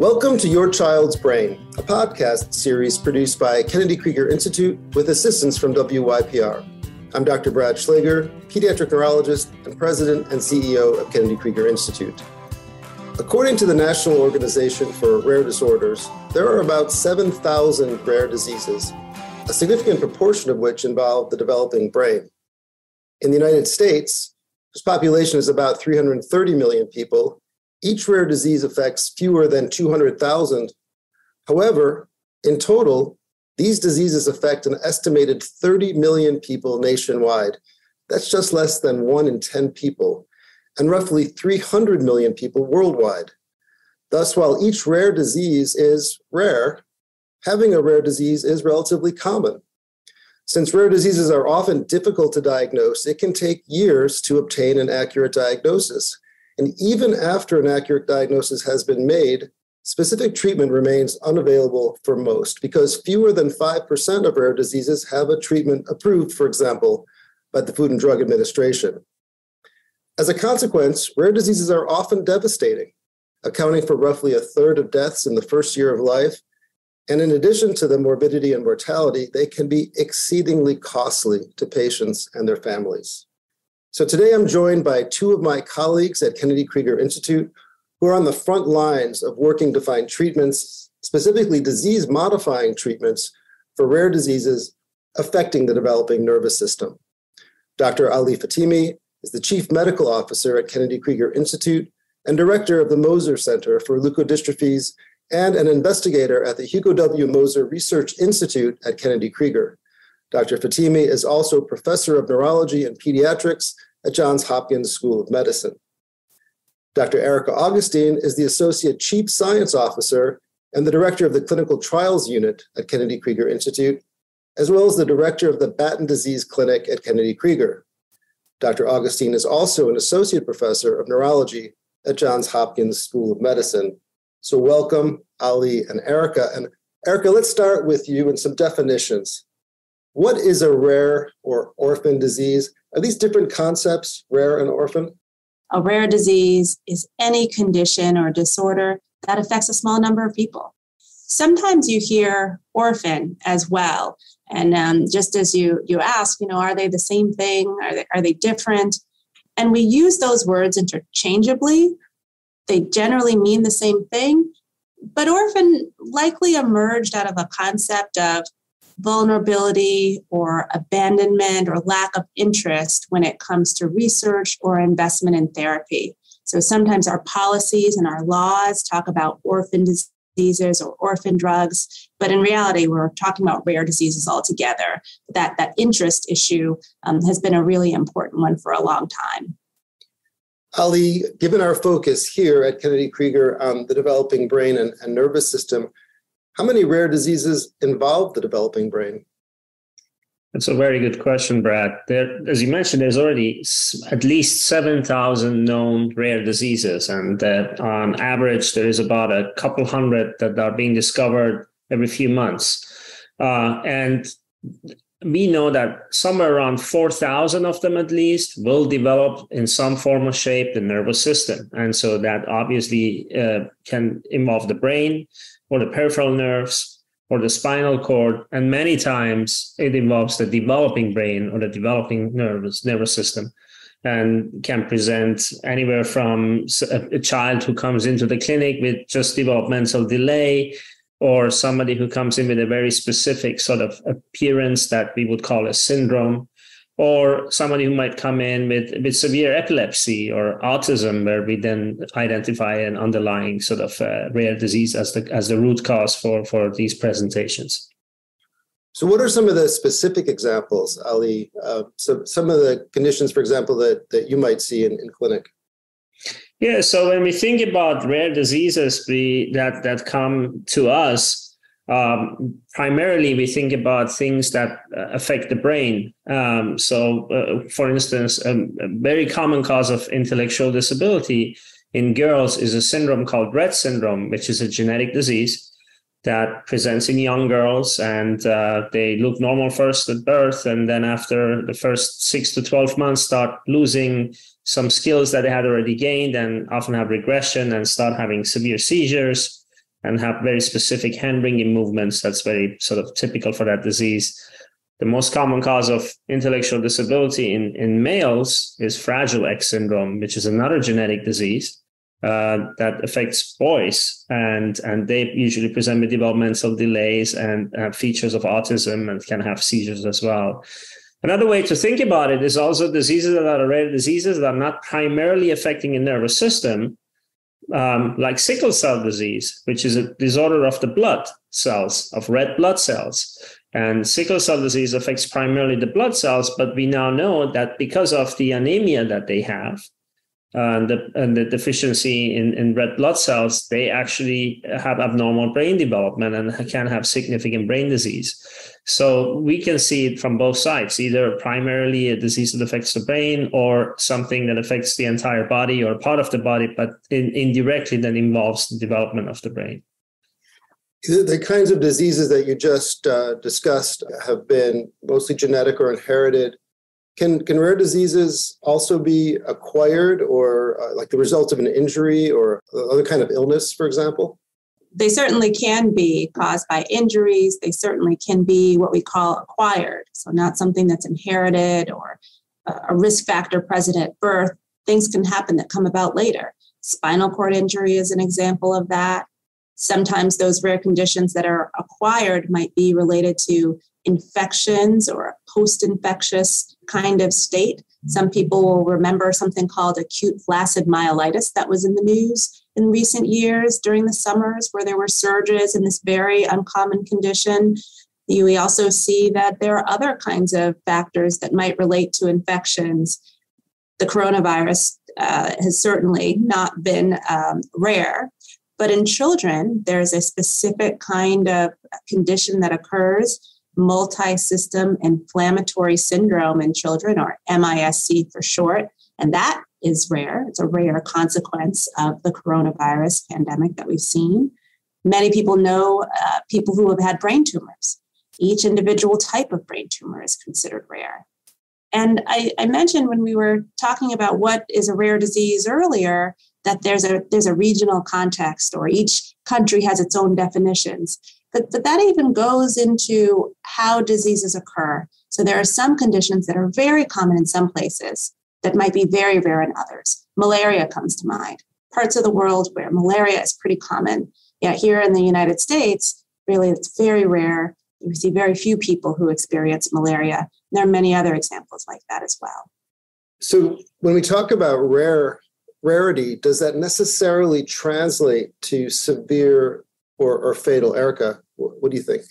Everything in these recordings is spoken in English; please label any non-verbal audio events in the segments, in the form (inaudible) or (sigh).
Welcome to Your Child's Brain, a podcast series produced by Kennedy Krieger Institute with assistance from WYPR. I'm Dr. Brad Schlaggar, pediatric neurologist and president and CEO of Kennedy Krieger Institute. According to the National Organization for Rare Disorders, there are about 7,000 rare diseases, a significant proportion of which involve the developing brain. In the United States, whose population is about 330 million people, each rare disease affects fewer than 200,000. However, in total, these diseases affect an estimated 30 million people nationwide. That's just less than one in 10 people, and roughly 300 million people worldwide. Thus, while each rare disease is rare, having a rare disease is relatively common. Since rare diseases are often difficult to diagnose, it can take years to obtain an accurate diagnosis. And even after an accurate diagnosis has been made, specific treatment remains unavailable for most because fewer than 5% of rare diseases have a treatment approved, for example, by the Food and Drug Administration. As a consequence, rare diseases are often devastating, accounting for roughly a third of deaths in the first year of life. And in addition to the morbidity and mortality, they can be exceedingly costly to patients and their families. So today I'm joined by two of my colleagues at Kennedy Krieger Institute who are on the front lines of working to find treatments, specifically disease modifying treatments for rare diseases affecting the developing nervous system. Dr. Ali Fatemi is the Chief Medical Officer at Kennedy Krieger Institute and Director of the Moser Center for Leukodystrophies and an investigator at the Hugo W. Moser Research Institute at Kennedy Krieger. Dr. Fatemi is also professor of neurology and pediatrics at Johns Hopkins School of Medicine. Dr. Erika Augustine is the associate chief science officer and the director of the clinical trials unit at Kennedy Krieger Institute, as well as the director of the Batten Disease Clinic at Kennedy Krieger. Dr. Augustine is also an associate professor of neurology at Johns Hopkins School of Medicine. So, welcome, Ali and Erika. And Erika, let's start with you and some definitions. What is a rare or orphan disease? Are these different concepts, rare and orphan? A rare disease is any condition or disorder that affects a small number of people. Sometimes you hear orphan as well. And um, just as you, you ask, you know, are they the same thing? Are they, are they different? And we use those words interchangeably. They generally mean the same thing. But orphan likely emerged out of a concept of vulnerability or abandonment or lack of interest when it comes to research or investment in therapy. So sometimes our policies and our laws talk about orphan diseases or orphan drugs, but in reality, we're talking about rare diseases altogether. That, that interest issue um, has been a really important one for a long time. Ali, given our focus here at Kennedy Krieger on the developing brain and, and nervous system, how many rare diseases involve the developing brain? That's a very good question, Brad. There, as you mentioned, there's already at least 7,000 known rare diseases, and uh, on average, there is about a couple hundred that are being discovered every few months. Uh, and we know that somewhere around 4,000 of them at least will develop in some form or shape the nervous system. And so that obviously uh, can involve the brain, or the peripheral nerves or the spinal cord. And many times it involves the developing brain or the developing nervous nervous system and can present anywhere from a, child who comes into the clinic with just developmental delay or somebody who comes in with a very specific sort of appearance that we would call a syndrome or somebody who might come in with, with severe epilepsy or autism, where we then identify an underlying sort of uh, rare disease as the as the root cause for for these presentations. So, what are some of the specific examples, Ali? Uh, so, some of the conditions, for example, that that you might see in, in clinic. Yeah. So, when we think about rare diseases, we that that come to us, um, primarily we think about things that uh, affect the brain. Um, so, uh, for instance, a, a, very common cause of intellectual disability in girls is a syndrome called Rett syndrome, which is a genetic disease that presents in young girls and uh, they look normal first at birth and then after the first six to 12 months start losing some skills that they had already gained and often have regression and start having severe seizures and have very specific hand wringing movements that's very sort of typical for that disease. The most common cause of intellectual disability in, in males is Fragile X syndrome, which is another genetic disease uh, that affects boys, and and they usually present with developmental delays and uh, features of autism and can have seizures as well. Another way to think about it is also diseases that are rare diseases that are not primarily affecting a nervous system, um, like sickle cell disease, which is a disorder of the blood cells, of red blood cells. And sickle cell disease affects primarily the blood cells, but we now know that because of the anemia that they have, and the, and the deficiency in, in red blood cells, they actually have abnormal brain development and can have significant brain disease. So we can see it from both sides, either primarily a disease that affects the brain or something that affects the entire body or part of the body, but in, indirectly that involves the development of the brain. The kinds of diseases that you just uh, discussed have been mostly genetic or inherited. Can, can rare diseases also be acquired or uh, like the result of an injury or other kind of illness, for example? They certainly can be caused by injuries. They certainly can be what we call acquired. So, not something that's inherited or a risk factor present at birth. Things can happen that come about later. Spinal cord injury is an example of that. Sometimes those rare conditions that are acquired might be related to infections or a post infectious kind of state. Some people will remember something called acute flaccid myelitis that was in the news in recent years during the summers where there were surges in this very uncommon condition. We also see that there are other kinds of factors that might relate to infections. The coronavirus uh, has certainly not been um, rare, but in children, there's a specific kind of condition that occurs multi system inflammatory syndrome in children, or MISC for short. And that is rare. It's a rare consequence of the coronavirus pandemic that we've seen. Many people know uh, people who have had brain tumors. Each individual type of brain tumor is considered rare. And I, I mentioned when we were talking about what is a rare disease earlier that there's a there's a regional context or each country has its own definitions but, but that even goes into how diseases occur. So there are some conditions that are very common in some places that might be very rare in others. Malaria comes to mind. Parts of the world where malaria is pretty common. Yeah, here in the United States, really it's very rare. We see very few people who experience malaria. There are many other examples like that as well. So when we talk about rare rarity, does that necessarily translate to severe or, or fatal. Erika, what do you think?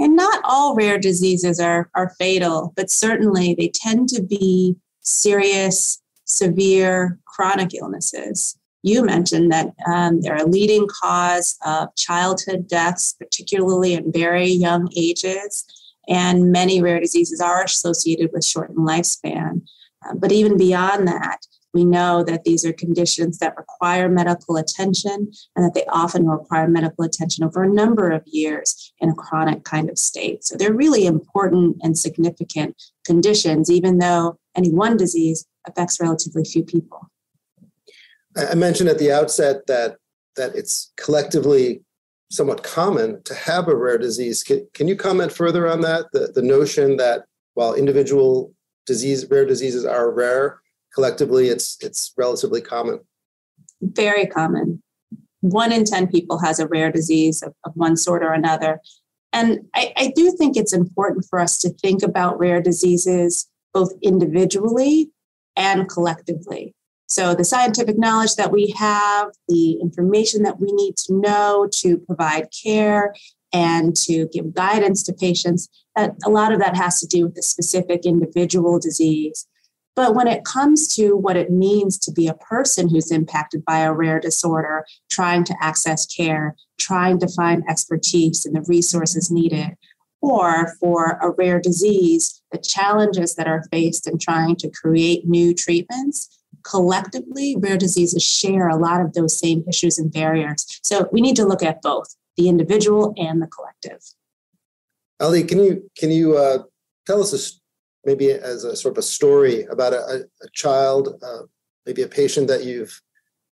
And not all rare diseases are, are fatal, but certainly they tend to be serious, severe, chronic illnesses. You mentioned that um, they're a leading cause of childhood deaths, particularly in very young ages. And many rare diseases are associated with shortened lifespan. Uh, but even beyond that, we know that these are conditions that require medical attention and that they often require medical attention over a number of years in a chronic kind of state. So they're really important and significant conditions, even though any one disease affects relatively few people. I mentioned at the outset that that it's collectively somewhat common to have a rare disease. Can, can you comment further on that? The, the notion that while individual disease rare diseases are rare, collectively it's it's relatively common. Very common. One in 10 people has a rare disease of, of one sort or another. And I, I do think it's important for us to think about rare diseases both individually and collectively. So the scientific knowledge that we have the information that we need to know to provide care and to give guidance to patients that a lot of that has to do with the specific individual disease but when it comes to what it means to be a person who's impacted by a rare disorder, trying to access care, trying to find expertise and the resources needed, or for a rare disease, the challenges that are faced in trying to create new treatments, collectively, rare diseases share a lot of those same issues and barriers. So we need to look at both the individual and the collective. Ali, can you can you uh, tell us a maybe as a sort of a story about a, a child, uh, maybe a patient that you've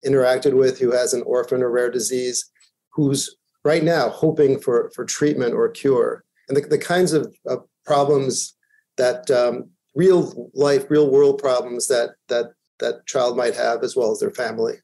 interacted with who has an orphan or rare disease, who's right now hoping for, for treatment or cure and the, the kinds of problems that um, real life, real world problems that, that that child might have as well as their family.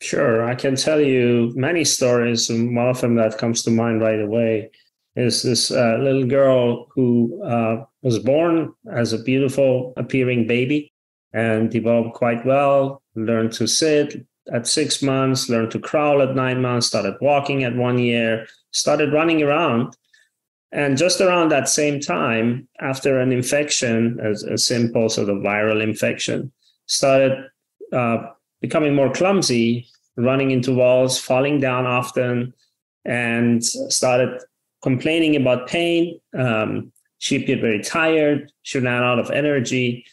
Sure, I can tell you many stories, and one of them that comes to mind right away is this uh, little girl who uh, was born as a beautiful appearing baby and developed quite well, learned to sit at six months, learned to crawl at nine months, started walking at one year, started running around. And just around that same time, after an infection, a, a simple sort of viral infection, started uh, becoming more clumsy, running into walls, falling down often, and started complaining about pain. Um, she appeared very tired. She ran out of energy.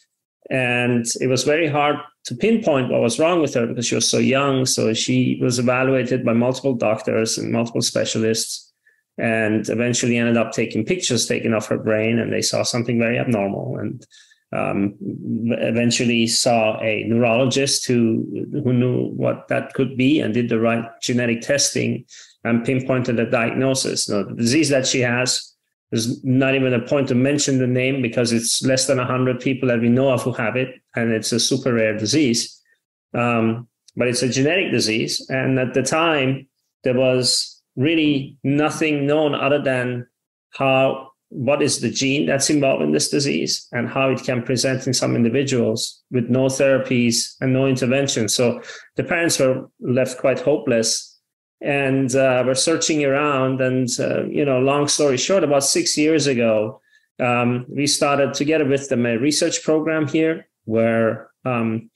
And it was very hard to pinpoint what was wrong with her because she was so young. So she was evaluated by multiple doctors and multiple specialists and eventually ended up taking pictures taken of her brain and they saw something very abnormal. And um, eventually saw a neurologist who who knew what that could be and did the right genetic testing and pinpointed the diagnosis. The disease that she has there's not even a point to mention the name because it's less than 100 people that we know of who have it, and it's a super rare disease. Um, but it's a genetic disease. And at the time, there was really nothing known other than how what is the gene that's involved in this disease and how it can present in some individuals with no therapies and no intervention. So the parents were left quite hopeless and uh, were searching around. And, uh, you know, long story short, about six years ago, um, we started together with them a research program here where um,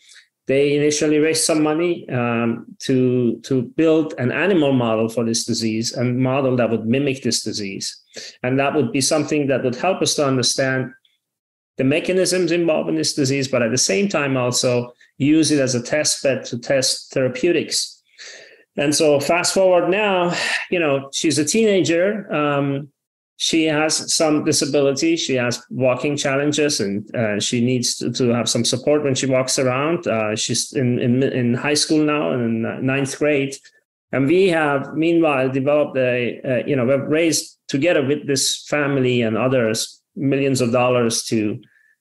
they initially raised some money um, to to build an animal model for this disease, a model that would mimic this disease, and that would be something that would help us to understand the mechanisms involved in this disease, but at the same time also use it as a test bed to test therapeutics. And so, fast forward now, you know, she's a teenager. Um, she has some disability. She has walking challenges, and uh, she needs to, to, have some support when she walks around. Uh, she's in, in in high school now, in ninth grade, and we have meanwhile developed a uh, you know we've raised together with this family and others millions of dollars to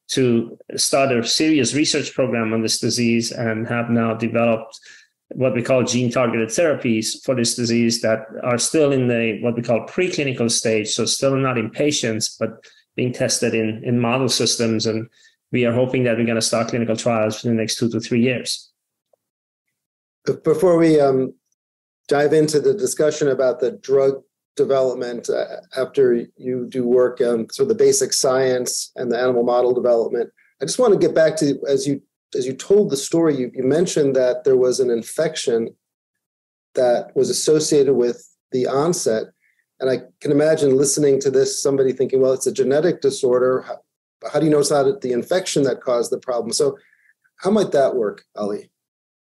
to start a serious research program on this disease, and have now developed what we call gene targeted therapies for this disease that are still in the what we call preclinical stage so still not in patients but being tested in in model systems. And we are hoping that we're going to start clinical trials in the next two to three years. Before we um, dive into the discussion about the drug development uh, after you do work on sort of the basic science and the animal model development i just want to get back to as you as you told the story, you, you mentioned that there was an infection that was associated with the onset. And I can imagine listening to this, somebody thinking, well, it's a genetic disorder. How, how do you know it's not the infection that caused the problem? So, how might that work, Ali?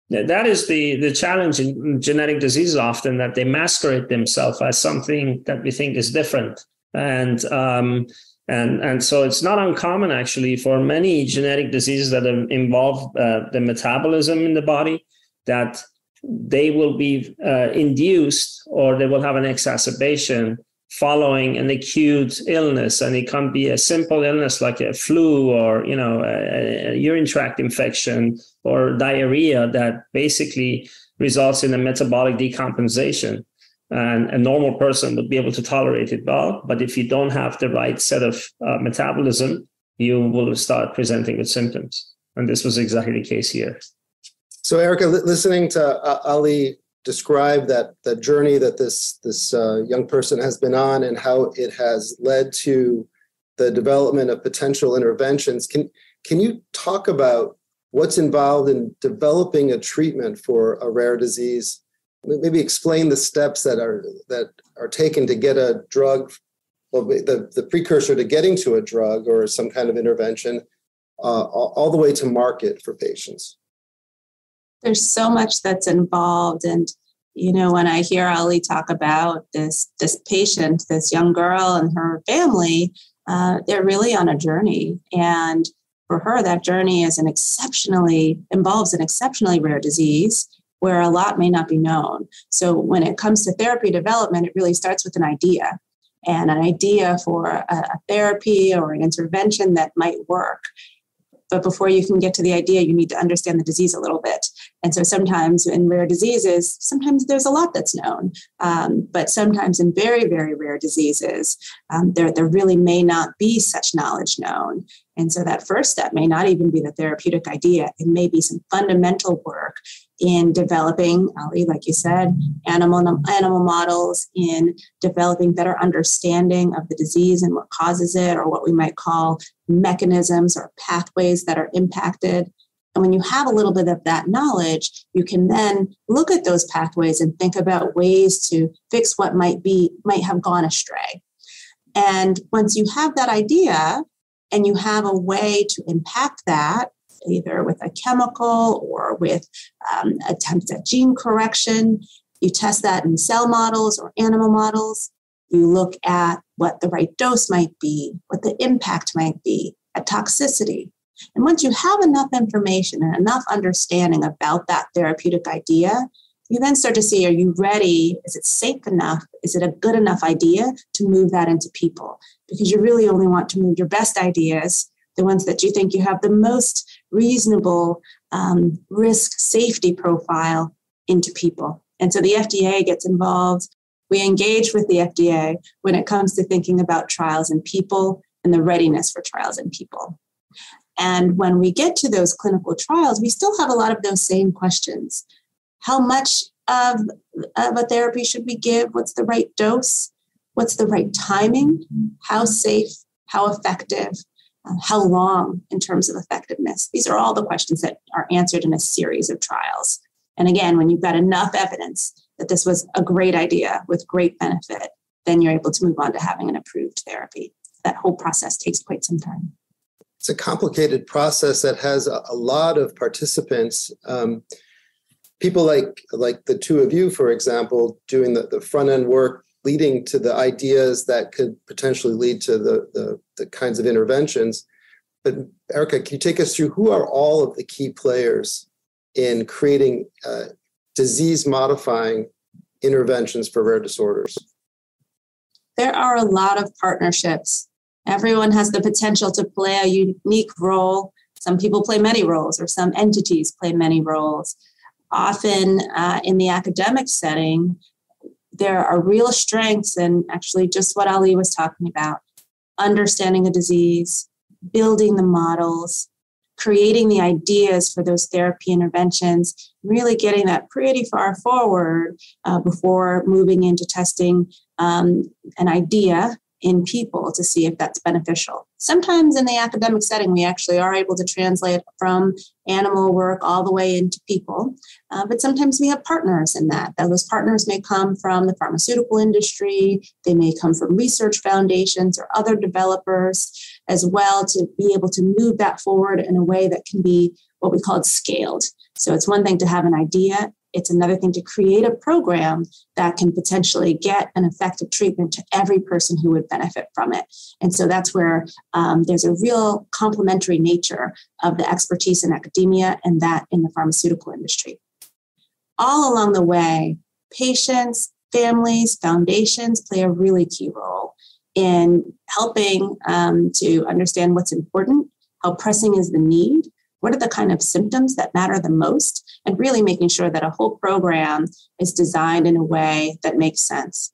Yeah, that is the the challenge in genetic diseases often that they masquerade themselves as something that we think is different. And um, and, and so it's not uncommon actually for many genetic diseases that involve uh, the metabolism in the body that they will be uh, induced or they will have an exacerbation following an acute illness. And it can be a simple illness like a flu or you know a, a urine tract infection or diarrhea that basically results in a metabolic decompensation and a normal person would be able to tolerate it well. But if you don't have the right set of uh, metabolism, you will start presenting with symptoms. And this was exactly the case here. So, Erika, listening to uh, Ali describe that the journey that this this uh, young person has been on and how it has led to the development of potential interventions, can can you talk about what's involved in developing a treatment for a rare disease maybe explain the steps that are that are taken to get a drug well the, the precursor to getting to a drug or some kind of intervention uh, all, the way to market for patients. There's so much that's involved and you know when i hear ali talk about this this patient this young girl and her family uh, they're really on a journey. And for her that journey is an exceptionally involves an exceptionally rare disease where a lot may not be known. So when it comes to therapy development, it really starts with an idea and an idea for a, therapy or an intervention that might work. But before you can get to the idea, you need to understand the disease a little bit. And so sometimes in rare diseases, sometimes there's a lot that's known. Um, but sometimes in very, very rare diseases, um, there, there really may not be such knowledge known. And so that first step may not even be the therapeutic idea. It may be some fundamental work in developing, Ali, like you said, animal animal models, in developing better understanding of the disease and what causes it, or what we might call mechanisms or pathways that are impacted. And when you have a little bit of that knowledge, you can then look at those pathways and think about ways to fix what might be might have gone astray. And once you have that idea and you have a way to impact that, either with a chemical or with um, attempts at gene correction. You test that in cell models or animal models. You look at what the right dose might be, what the impact might be, at toxicity. And once you have enough information and enough understanding about that therapeutic idea, you then start to see are you ready? Is it safe enough? Is it a good enough idea to move that into people? Because you really only want to move your best ideas, the ones that you think you have the most reasonable um, risk safety profile into people. And so the FDA gets involved. We engage with the FDA when it comes to thinking about trials in people and the readiness for trials in people. And when we get to those clinical trials, we still have a lot of those same questions. How much of, of a therapy should we give? What's the right dose? What's the right timing? How safe? How effective? Um, how long in terms of effectiveness? These are all the questions that are answered in a series of trials. And again, when you've got enough evidence that this was a great idea with great benefit, then you're able to move on to having an approved therapy. That whole process takes quite some time. It's a complicated process that has a, lot of participants. Um, people like like the two of you, for example, doing the, the front end work leading to the ideas that could potentially lead to the, the, the kinds of interventions. But Erika, can you take us through who are all of the key players in creating uh, disease modifying interventions for rare disorders? There are a lot of partnerships. Everyone has the potential to play a unique role. Some people play many roles, or some entities play many roles. Often uh, in the academic setting, there are real strengths and actually just what Ali was talking about understanding the disease, building the models, creating the ideas for those therapy interventions, really getting that pretty far forward uh, before moving into testing um, an idea in people to see if that's beneficial. Sometimes in the academic setting, we actually are able to translate from animal work all the way into people, uh, but sometimes we have partners in that. Those partners may come from the pharmaceutical industry, they may come from research foundations or other developers as well to be able to move that forward in a way that can be what we call scaled. So it's one thing to have an idea, it's another thing to create a program that can potentially get an effective treatment to every person who would benefit from it. And so that's where um, there's a real complementary nature of the expertise in academia and that in the pharmaceutical industry. All along the way, patients, families, foundations play a really key role in helping um, to understand what's important, how pressing is the need, what are the kind of symptoms that matter the most, and really making sure that a whole program is designed in a way that makes sense.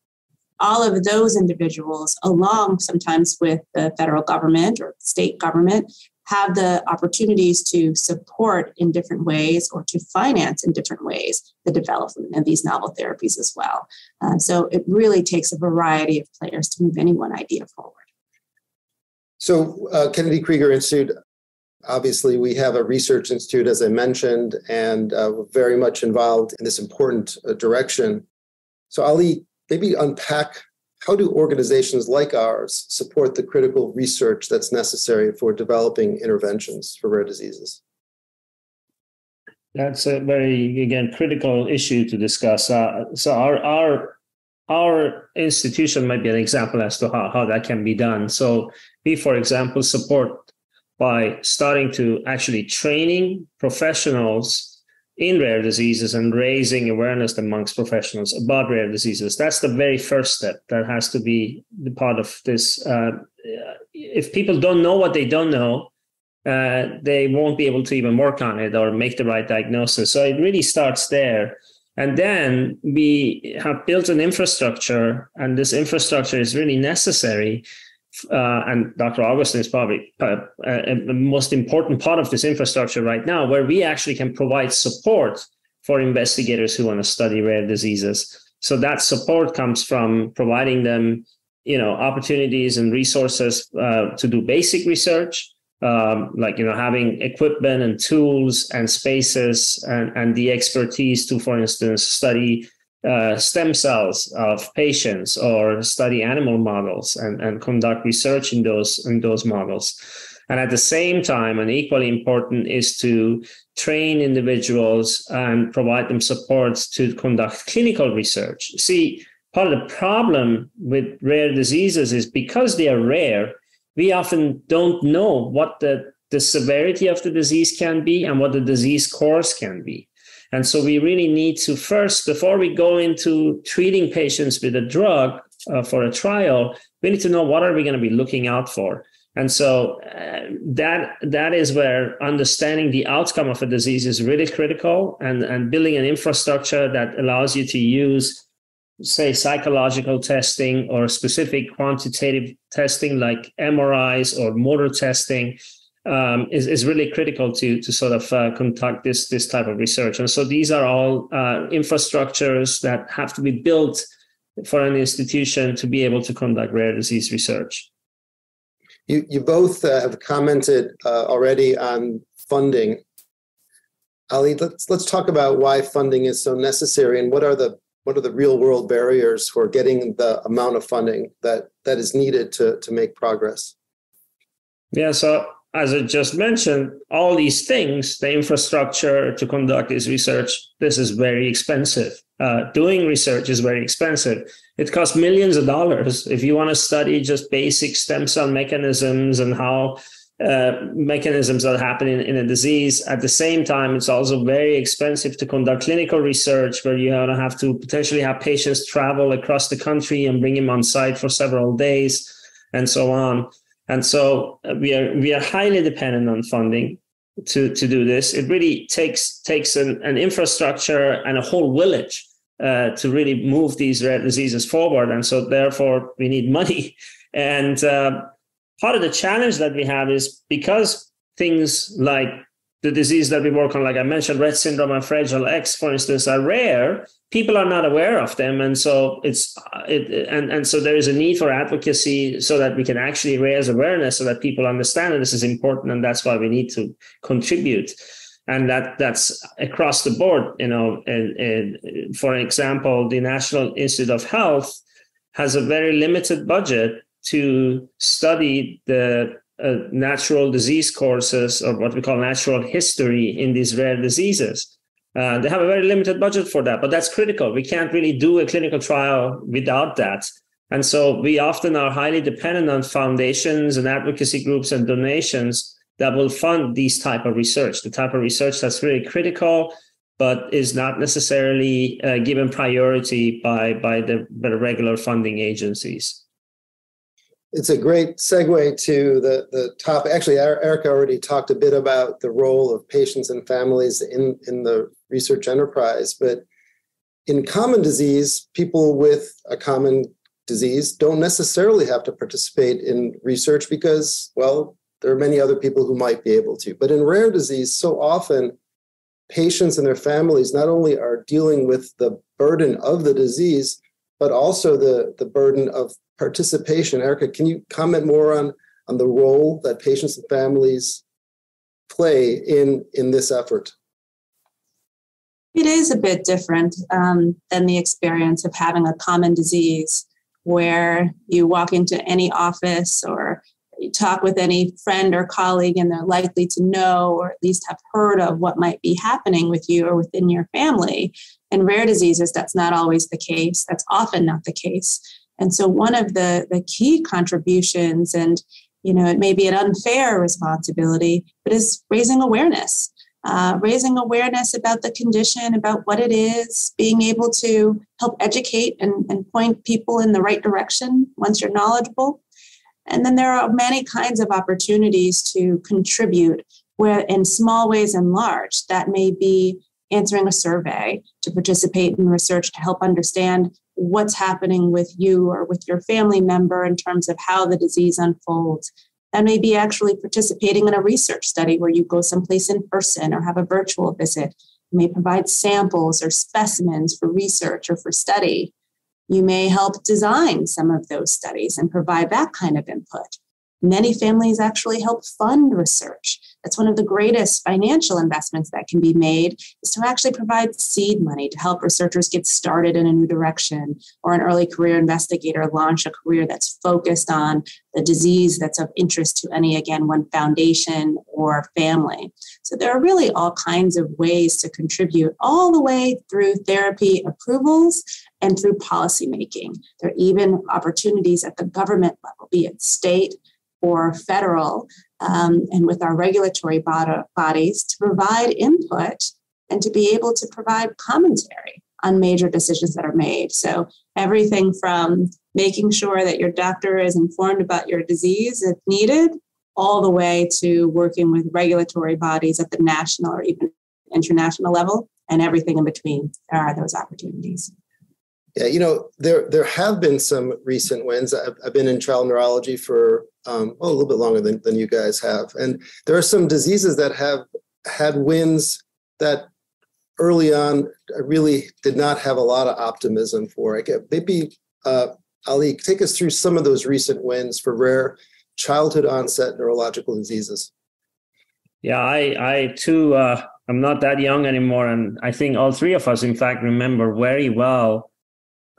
All of those individuals, along sometimes with the federal government or state government, have the opportunities to support in different ways or to finance in different ways the development of these novel therapies as well. Uh, so it really takes a variety of players to move any one idea forward. So, uh, Kennedy Krieger Institute Obviously, we have a research institute, as I mentioned, and uh, very much involved in this important uh, direction. So, Ali, maybe unpack how do organizations like ours support the critical research that's necessary for developing interventions for rare diseases? That's a very, again, critical issue to discuss. Uh, so, our, our our institution might be an example as to how, how that can be done. So we, for example, support by starting to actually training professionals in rare diseases and raising awareness amongst professionals about rare diseases. That's the very first step that has to be the part of this. Uh, if people don't know what they don't know, uh, they won't be able to even work on it or make the right diagnosis. So it really starts there. And then we have built an infrastructure, and this infrastructure is really necessary. Uh, and Dr. Augustine is probably uh, uh, the most important part of this infrastructure right now, where we actually can provide support for investigators who want to study rare diseases. So that support comes from providing them, you know, opportunities and resources uh, to do basic research, um, like you know having equipment and tools and spaces and, and the expertise to for instance study uh, stem cells of patients or study animal models and, and conduct research in those in those models and at the same time and equally important is to train individuals and provide them supports to conduct clinical research see part of the problem with rare diseases is because they are rare we often don't know what the, the severity of the disease can be and what the disease course can be. And so we really need to first, before we go into treating patients with a drug uh, for a trial, we need to know what are we going to be looking out for. And so uh, that that is where understanding the outcome of a disease is really critical, and and building an infrastructure that allows you to use say psychological testing or specific quantitative testing like MRIs or motor testing um, is, is really critical to to sort of uh, conduct this this type of research. And so these are all uh, infrastructures that have to be built for an institution to be able to conduct rare disease research. You you both uh, have commented uh, already on funding. Ali, let's let's talk about why funding is so necessary and what are the what are the real world barriers for getting the amount of funding that that is needed to to make progress yeah so as i just mentioned all these things the infrastructure to conduct this research this is very expensive uh, doing research is very expensive it costs millions of dollars if you want to study just basic stem cell mechanisms and how uh, mechanisms that happen in, in a disease. At the same time, it's also very expensive to conduct clinical research where you have to potentially have patients travel across the country and bring them on site for several days and so on. And so uh, we are we are highly dependent on funding to to do this. It really takes takes an, an infrastructure and a whole village uh, to really move these rare diseases forward. And so therefore we need money. (laughs) And uh, part of the challenge that we have is because things like the disease that we work on, like I mentioned, Rett syndrome and Fragile X, for instance, are rare. People are not aware of them, and so it's it, and and so there is a need for advocacy so that we can actually raise awareness so that people understand that this is important, and that's why we need to contribute, and that that's across the board. You know, and, and for example, the National Institute of Health has a very limited budget to study the uh, natural disease courses or what we call natural history in these rare diseases. Uh, they have a very limited budget for that, but that's critical. We can't really do a clinical trial without that. And so we often are highly dependent on foundations and advocacy groups and donations that will fund these type of research, the type of research that's really critical, but is not necessarily uh, given priority by, by the, by the regular funding agencies it's a great segue to the, the topic. Actually, Erika already talked a bit about the role of patients and families in, in the research enterprise. But in common disease, people with a common disease don't necessarily have to participate in research because, well, there are many other people who might be able to. But in rare disease, so often patients and their families not only are dealing with the burden of the disease, but also the, the burden of participation. Erika, can you comment more on, on the role that patients and families play in, in this effort? It is a bit different um, than the experience of having a common disease where you walk into any office or you talk with any friend or colleague and they're likely to know or at least have heard of what might be happening with you or within your family. In rare diseases, that's not always the case. That's often not the case. And so one of the, the key contributions, and you know, it may be an unfair responsibility, but is raising awareness. Uh, raising awareness about the condition, about what it is, being able to help educate and, and point people in the right direction once you're knowledgeable. And then there are many kinds of opportunities to contribute where in small ways and large that may be answering a survey to participate in research to help understand what's happening with you or with your family member in terms of how the disease unfolds that may be actually participating in a research study where you go someplace in person or have a virtual visit. You may provide samples or specimens for research or for study. You may help design some of those studies and provide that kind of input. Many families actually help fund research. That's one of the greatest financial investments that can be made is to actually provide seed money to help researchers get started in a new direction or an early career investigator launch a career that's focused on the disease that's of interest to any, again, one foundation or family. So there are really all kinds of ways to contribute all the way through therapy approvals and through policymaking. There are even opportunities at the government level, be it state, or federal um, and with our regulatory bod- bodies to provide input and to be able to provide commentary on major decisions that are made. So, everything from making sure that your doctor is informed about your disease if needed, all the way to working with regulatory bodies at the national or even international level, and everything in between. There are those opportunities. Yeah, you know, there there have been some recent wins. I've, I've been in child neurology for um, a little bit longer than, than you guys have, and there are some diseases that have had wins that early on I really did not have a lot of optimism for. I get maybe uh, Ali, take us through some of those recent wins for rare childhood onset neurological diseases. Yeah, I I too uh, I'm not that young anymore, and I think all three of us, in fact, remember very well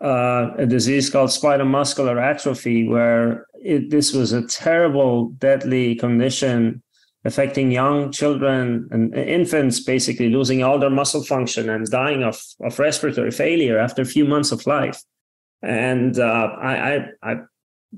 uh, a disease called spinal muscular atrophy, where it, this was a terrible, deadly condition affecting young children and infants, basically losing all their muscle function and dying of, of respiratory failure after a few months of life. And uh, I, I, I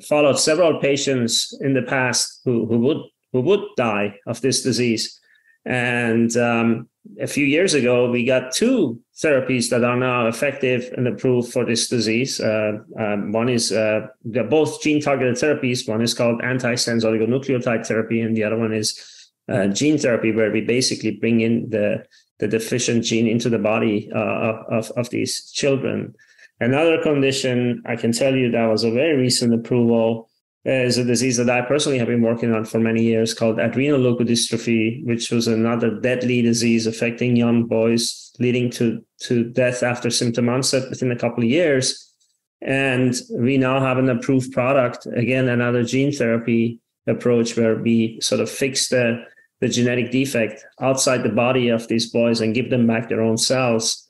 followed several patients in the past who, who would who would die of this disease. And um, a few years ago, we got two therapies that are now effective and approved for this disease. Uh, um, one is uh, they're both gene targeted therapies. One is called antisense oligonucleotide therapy, and the other one is uh, gene therapy, where we basically bring in the the deficient gene into the body uh, of of these children. Another condition I can tell you that was a very recent approval Uh, is a disease that I personally have been working on for many years called adrenoleukodystrophy, which was another deadly disease affecting young boys, leading to, to death after symptom onset within a couple of years. And we now have an approved product, again, another gene therapy approach where we sort of fix the, the genetic defect outside the body of these boys and give them back their own cells.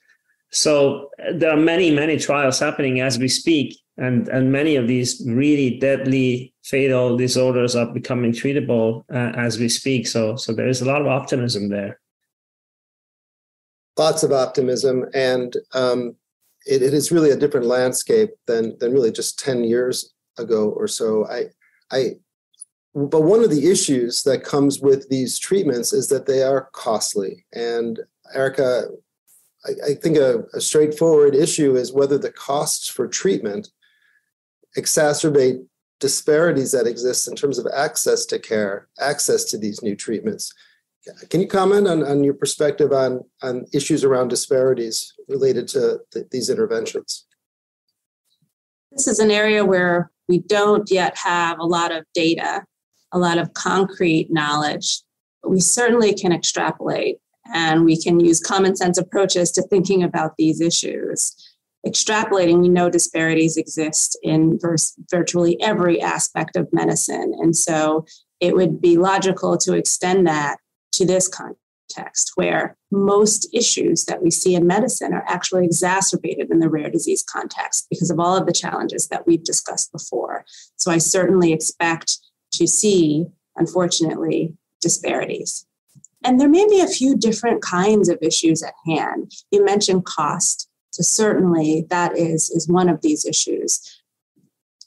So uh, there are many, many trials happening as we speak and and many of these really deadly fatal disorders are becoming treatable uh, as we speak. So so there is a lot of optimism there. Lots of optimism. And um, it, it is really a different landscape than than really just 10 years ago or so. I i but one of the issues that comes with these treatments is that they are costly. And erika I, think a, a straightforward issue is whether the costs for treatment exacerbate disparities that exist in terms of access to care, access to these new treatments. Can you comment on, on your perspective on, on issues around disparities related to th- these interventions? This is an area where we don't yet have a lot of data, a lot of concrete knowledge, but we certainly can extrapolate and we can use common sense approaches to thinking about these issues extrapolating, we know disparities exist in virtually every aspect of medicine. And so it would be logical to extend that to this context where most issues that we see in medicine are actually exacerbated in the rare disease context because of all of the challenges that we've discussed before. So I certainly expect to see, unfortunately, disparities. And there may be a few different kinds of issues at hand. You mentioned cost. So certainly that is, is one of these issues.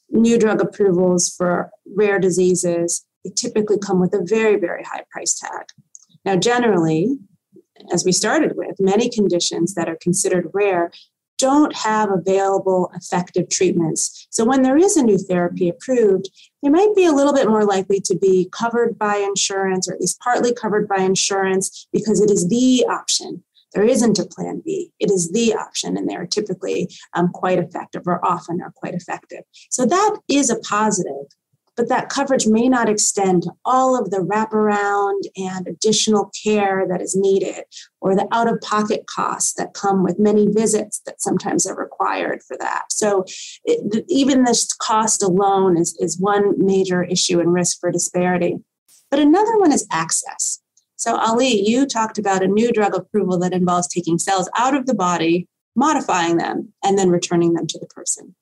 New drug approvals for rare diseases, they typically come with a very, very high price tag. Now, generally, as we started with, many conditions that are considered rare don't have available effective treatments. So when there is a new therapy approved, they might be a little bit more likely to be covered by insurance or at least partly covered by insurance because it is the option. There isn't a plan B. It is the option, and they're typically um, quite effective or often are quite effective. So that is a positive but that coverage may not extend to all of the wraparound and additional care that is needed or the out of pocket costs that come with many visits that sometimes are required for that. So, it, even this cost alone is, is one major issue and risk for disparity. But another one is access. So, Ali, you talked about a new drug approval that involves taking cells out of the body, modifying them, and then returning them to the person.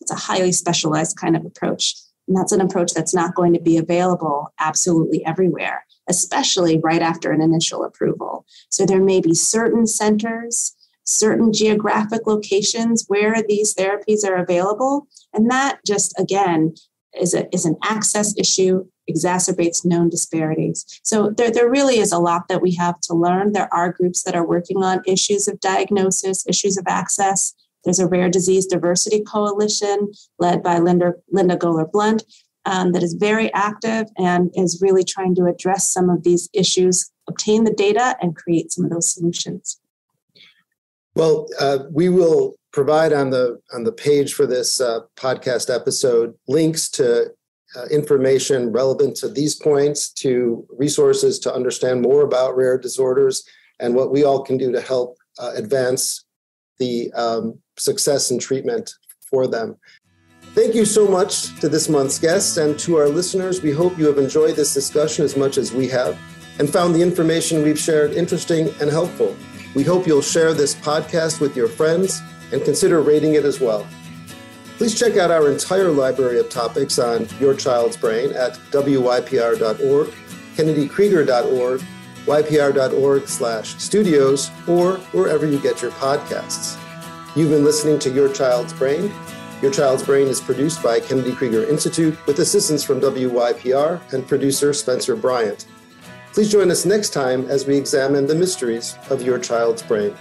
It's a highly specialized kind of approach. And that's an approach that's not going to be available absolutely everywhere, especially right after an initial approval. So there may be certain centers, certain geographic locations where these therapies are available. And that just, again, is, a, is an access issue, exacerbates known disparities. So there, there really is a lot that we have to learn. There are groups that are working on issues of diagnosis, issues of access, there's a rare disease diversity coalition led by Linda, Linda Goler Blount um, that is very active and is really trying to address some of these issues, obtain the data, and create some of those solutions. Well, uh, we will provide on the on the page for this uh, podcast episode links to uh, information relevant to these points, to resources to understand more about rare disorders, and what we all can do to help uh, advance the um, success and treatment for them. Thank you so much to this month's guests and to our listeners. We hope you have enjoyed this discussion as much as we have and found the information we've shared interesting and helpful. We hope you'll share this podcast with your friends and consider rating it as well. Please check out our entire library of topics on Your Child's Brain at wypr.org, kennedykrieger.org, ypr.org slash studios, or wherever you get your podcasts. You've been listening to Your Child's Brain. Your Child's Brain is produced by Kennedy Krieger Institute with assistance from WYPR and producer Spencer Bryant. Please join us next time as we examine the mysteries of your child's brain.